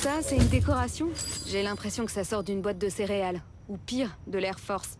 Ça, c'est une décoration? J'ai l'impression que ça sort d'une boîte de céréales. Ou pire, de l'Air Force.